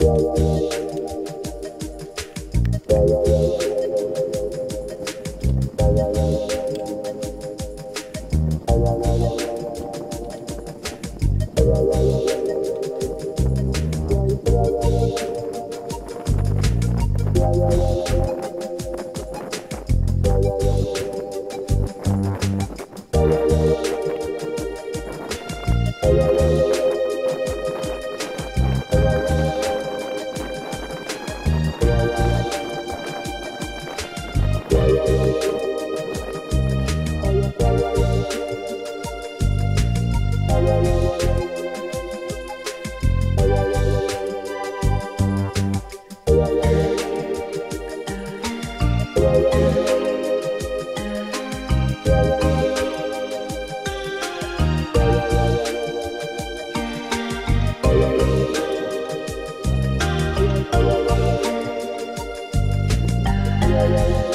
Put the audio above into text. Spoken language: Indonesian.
Yeah, yeah, yeah. yeah